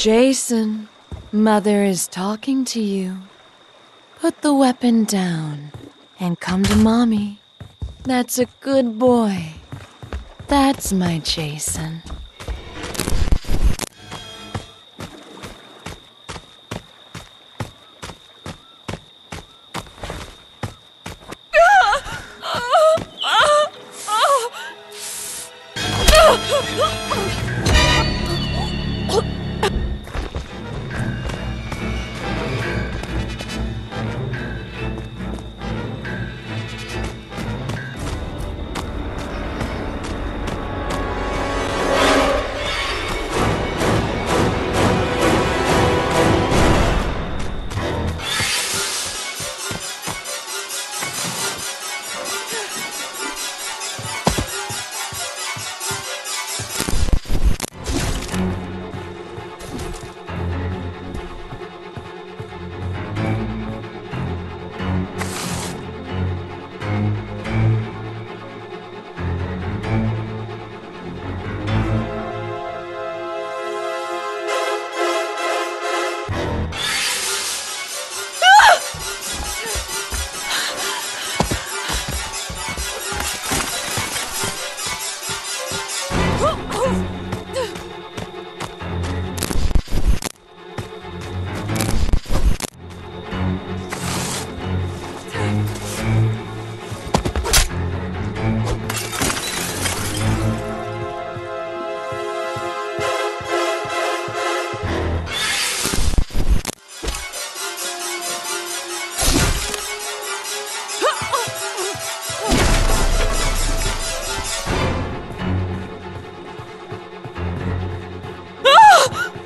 Jason, Mother is talking to you. Put the weapon down and come to Mommy. That's a good boy. That's my Jason.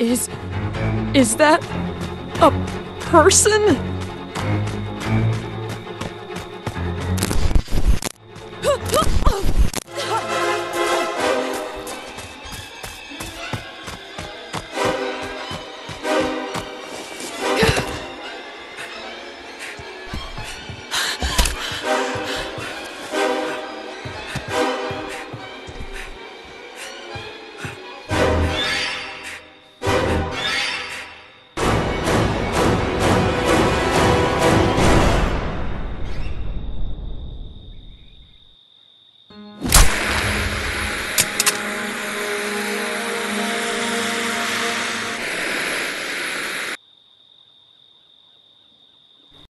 Is. is that. a person?